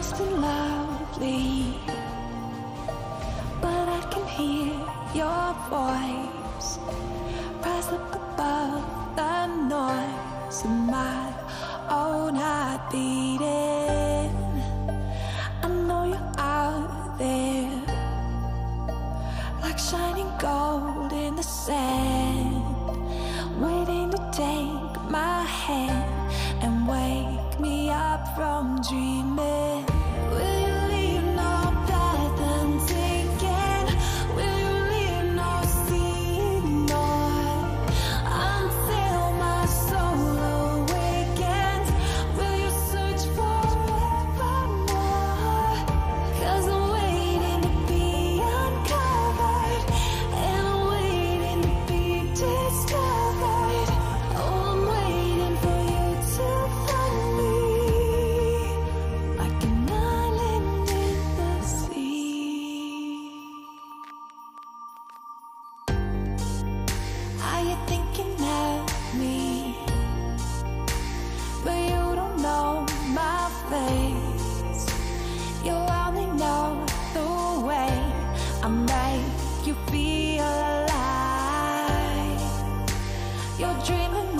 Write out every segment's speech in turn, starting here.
lost and lonely, but I can hear your voice rise up above the noise of my own heart beating. I know you're out there, like shining gold in the sand, waiting to take my hand and wake me up from dreaming.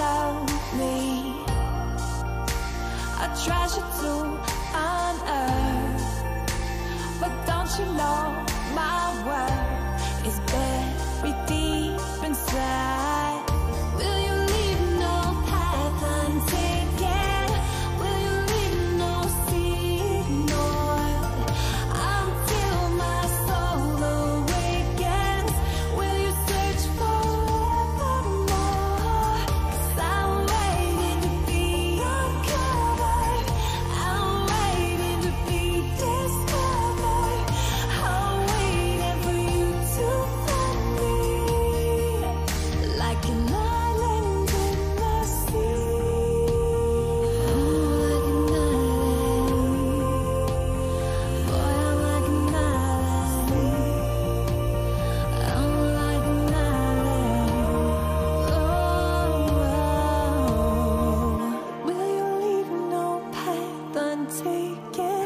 Dreaming me, a treasure to unearth. But don't you know my worth? take it.